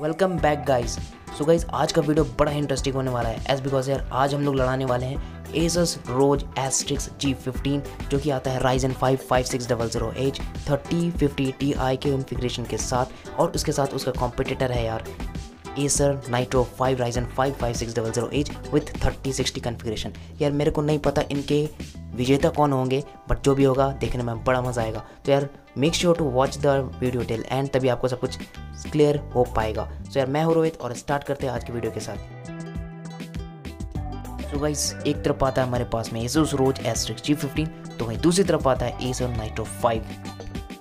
Welcome back guys. So guys आज का video बड़ा इंटरेस्टिंग होने वाला है। एज बिकॉज़ यार, आज हम लोग लड़ाने वाले हैं Asus ROG Strix G fifteen जो कि आता है Ryzen five five six double zero H thirty fifty T I के कॉन्फ़िगरेशन के साथ। और उसके साथ उसका कॉम्पिटिटर है यार Acer Nitro five Ryzen five five six double zero H with thirty sixty configuration यार, मेरे को नहीं पता इनके विजेता कौन होंगे बट जो भी होगा, देखने में बड़ा मज़ा आएगा। तो यार make sure to watch the video till end तभी आपको सब कुछ क्लियर हो पाएगा। सो यार, मैं हूँ रोहित और स्टार्ट करते हैं आज की वीडियो के साथ। सो गाइस एक तरफ़ आता है हमारे पास में Asus ROG Strix G fifteen तो वहीं दूसरी तरफ़ आता है एसर नाइट्रो फाइव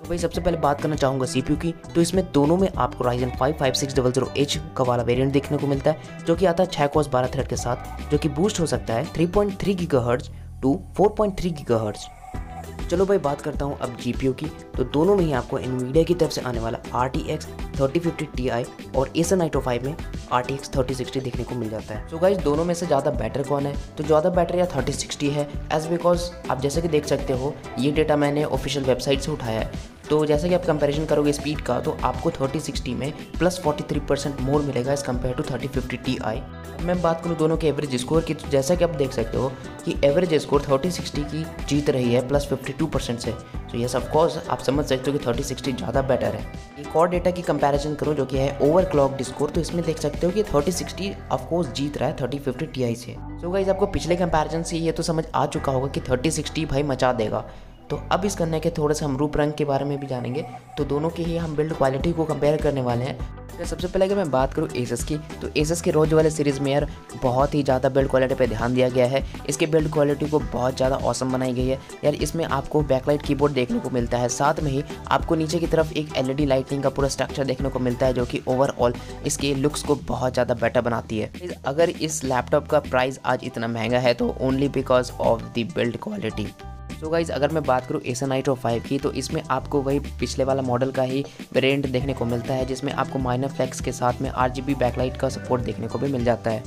भाई सबसे पहले बात करना चाहूँगा सीपीयू की। तो इसमें दोनों में आपको Ryzen five five six double zero H का वाला वेरिएंट देखने को मिलता है, जो कि आता है छः कॉस बारह थ्रेड के साथ, जो कि बूस्ट हो सकता है three point three gigahertz to four point three gigahertz चलो भाई, बात करता हूँ अब जी की। तो दोनों में ही आपको इनवीडिया की तरफ़ से आने वाला R T X thirty fifty T I और एसर नाइटो फाइव में R T X thirty sixty देखने को मिल जाता है। सो so गाइज़ दोनों में से ज़्यादा बेटर कौन है? तो ज़्यादा बेटर या थर्टी सिक्सटी है एज बिकॉज़ आप जैसे कि देख सकते हो, ये डेटा मैंने ऑफिशियल वेबसाइट से उठाया है। तो जैसे कि आप कंपैरिजन करोगे स्पीड का तो आपको 3060 में प्लस 43 परसेंट मोर मिलेगा as compare to 3050 T I मैं बात करूँ दोनों के एवरेज स्कोर की तो जैसा कि आप देख सकते हो कि एवरेज स्कोर 3060 की जीत रही है प्लस 52 परसेंट से। तो यस ऑफकोर्स आप समझ सकते हो कि 3060 ज़्यादा बेटर है। एक और डेटा की कंपैरिजन करो जो कि है ओवर क्लॉक स्कोर तो इसमें देख सकते हो कि 3060 ऑफकोर्स जीत रहा है 3050 टी आई से। सो so गाइज़ आपको पिछले कंपैरिजन से ये तो समझ आ चुका होगा कि 3060 भाई मचा देगा। तो अब इस करने के थोड़े से हम रूप रंग के बारे में भी जानेंगे। तो दोनों की ही हम बिल्ड क्वालिटी को कंपेयर करने वाले हैं। तो सबसे पहले अगर मैं बात करूँ एसस की तो एसस के रोज वाले सीरीज़ में यार बहुत ही ज़्यादा बिल्ड क्वालिटी पे ध्यान दिया गया है। इसके बिल्ड क्वालिटी को बहुत ज़्यादा औसम बनाई गई है। यार इसमें आपको बैकलाइट कीबोर्ड देखने को मिलता है। साथ में ही आपको नीचे की तरफ़ एक एलईडी लाइटिंग का पूरा स्ट्रक्चर देखने को मिलता है, जो कि ओवरऑल इसके लुक्स को बहुत ज़्यादा बेटर बनाती है। अगर इस लैपटॉप का प्राइस आज इतना महँगा है तो only because of the build quality so guys अगर मैं बात करूँ एस एन नाइट्रो फाइव की तो इसमें आपको वही पिछले वाला मॉडल का ही वेरिएंट देखने को मिलता है, जिसमें आपको माइनर फ्लैक्स के साथ में आर बैकलाइट का सपोर्ट देखने को भी मिल जाता है।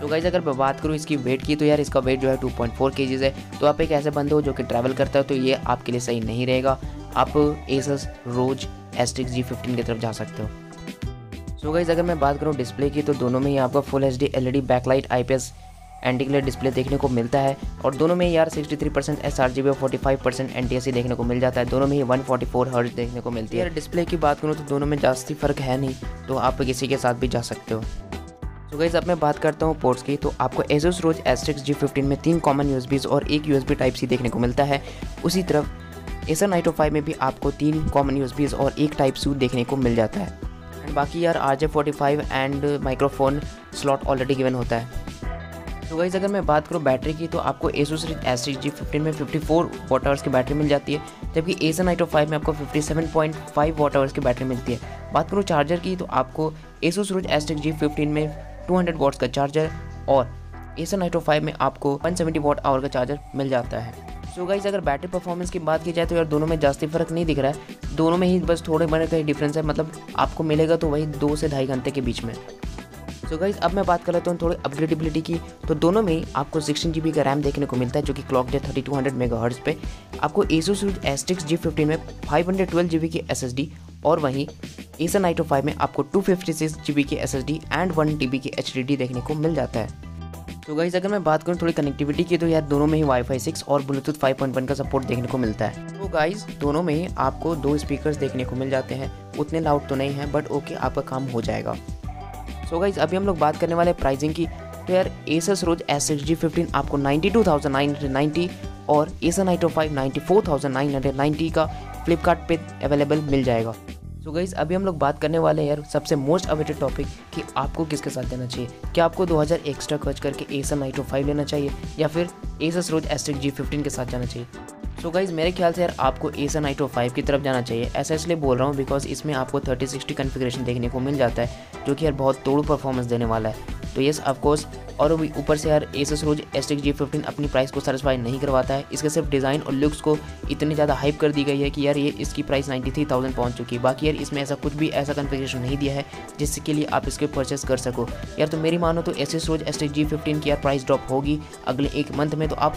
तो गाइज़ अगर मैं बात करूँ इसकी वेट की तो यार इसका वेट जो है 2.4 पॉइंट है। तो आप एक ऐसे बंदे हो जो कि ट्रैवल करता हो तो ये आपके लिए सही नहीं रहेगा। आप Asus ROG Strix G fifteen की तरफ़ जा सकते हो। सो so गाइज़ अगर मैं बात करूँ डिस्प्ले की तो दोनों में ही आपका full H D L E D backlight I P S antiglare display देखने को मिलता है और दोनों में यार 63 percent S R G B और forty five percent N T S C देखने को मिल जाता है। दोनों में ही 144 फोर्टी फोर देखने को मिलती है। यार डिस्प्ले की बात करूँ तो दोनों में जास्ती फ़र्क है नहीं तो आप किसी के साथ भी जा सकते हो। तो गई अब मैं बात करता हूँ पोर्ट्स की तो आपको एजोस रोज एस्ट्रिक्स जी फिफ्टीन में तीन कॉमन यूएसबीज और एक यूएसबी टाइप सी देखने को मिलता है। उसी तरफ़ एसर नाइटो फाइव में भी आपको तीन कॉमन यूएसबीज और एक टाइप सी देखने को मिल जाता है। एंड बाकी यार R J forty five and microphone slot already given होता है। तो गाइज़ अगर मैं बात करूँ बैटरी की तो आपको एसूस एस जी फिफ्टीन में 54 फोर वॉट आवर्स की बैटरी मिल जाती है, जबकि एसन आइटो फाइव में आपको 57.5 वॉट आवर्स की बैटरी मिलती है। बात करूँ चार्जर की तो आपको Asus ROG S G fifteen में 200 वॉट्स का चार्जर और एसन आइटो फाइव में आपको 170 वॉट आवर का चार्जर मिल जाता है। सो so गाइज़ अगर बैटरी परफॉर्मेंस की बात की जाए तो यार दोनों में जास्ती फ़र्क नहीं दिख रहा है। दोनों में ही बस थोड़े बड़े कहीं डिफरेंस है मतलब आपको मिलेगा तो वही दो से ढाई घंटे के बीच में। सो so गाइज़ अब मैं बात कर लेता हूँ थोड़ी अपग्रेडेबिलिटी की। तो दोनों में आपको सिक्सटीन जी का रैम देखने को मिलता है, जो कि क्लॉक है thirty two hundred megahertz पे। आपको Asus Strix G fifteen में फाइव हंड्रेड ट्वेल्व जी की एस एस डी और वहीं एसन नाइटो फाइव में आपको two fifty six G B की S S D and one T B की एच डी डी देखने को मिल जाता है। तो गाइज़ अगर मैं बात करूँ थोड़ी कनेक्टिविटी की तो यार दोनों में ही वाईफाई सिक्स और ब्लूटूथ 5.1 का सपोर्ट देखने को मिलता है। तो गाइज़ दोनों में ही आपको दो स्पीकर्स देखने को मिल जाते हैं। उतने लाउड तो नहीं है बट ओके आपका काम हो जाएगा। सो गाइज़ अभी हम लोग बात करने वाले प्राइसिंग की। तो यार Asus ROG S six G fifteen आपको ninety two thousand nine hundred ninety और Acer Nitro five ninety four thousand nine hundred ninety का फ्लिपकार्ट अवेलेबल मिल जाएगा। सो गई अभी हम लोग बात करने वाले हैं यार सबसे मोस्ट अवेटेड टॉपिक कि आपको किसके साथ देना चाहिए? क्या आपको 2000 एक्स्ट्रा खर्च करके एसन नाइटो फाइव लेना चाहिए या फिर Asus ROG Strix G fifteen के साथ जाना चाहिए? सो so गाइज़ मेरे ख्याल से यार आपको एसन नाइटो फाइव की तरफ़ जाना चाहिए। ऐसा इसलिए बोल रहा हूँ बिकॉज़ इसमें आपको थर्टी सिक्सटी कन्फिग्रेशन देखने को मिल जाता है, जो कि यार बहुत तोड़ परफॉर्मेंस देने वाला है। तो येस ऑफकोर्स और ऊपर से यार Asus ROG S G fifteen अपनी प्राइस को सेटिस्फाई नहीं करवाता है। इसके सिर्फ़ डिज़ाइन और लुक्स को इतनी ज़्यादा हाइप कर दी गई है कि यार ये इसकी प्राइस नाइन्टी थ्री थाउज़ेंड पहुँच चुकी है। बाकी यार इसमें ऐसा कुछ भी ऐसा कन्फिग्रेशन नहीं दिया है जिसके लिए आप इसके परचेस कर सको। यार तो मेरी मानो तो Asus ROG S G fifteen की यार प्राइस ड्रॉप होगी अगले एक मंथ में तो आप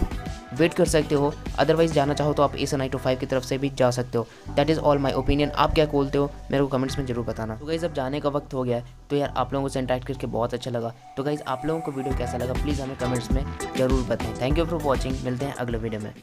वेट कर सकते हो। अदरवाइज़ जाना चाहो तो आप एस फाइव की तरफ़ से भी जा सकते हो। That is all my opinion आप क्या बोलते हो, मेरे को कमेंट्स में ज़रूर बताना। तो गाइज़ अब जाने का वक्त हो गया है। तो यार आप लोगों से इंटरेक्ट करके बहुत अच्छा लगा। तो गाइज़ आप लोगों को वीडियो कैसा लगा प्लीज़ हमें कमेंट्स में ज़रूर बताएँ। थैंक यू फॉर वॉचिंग मिलते हैं अगले वीडियो में।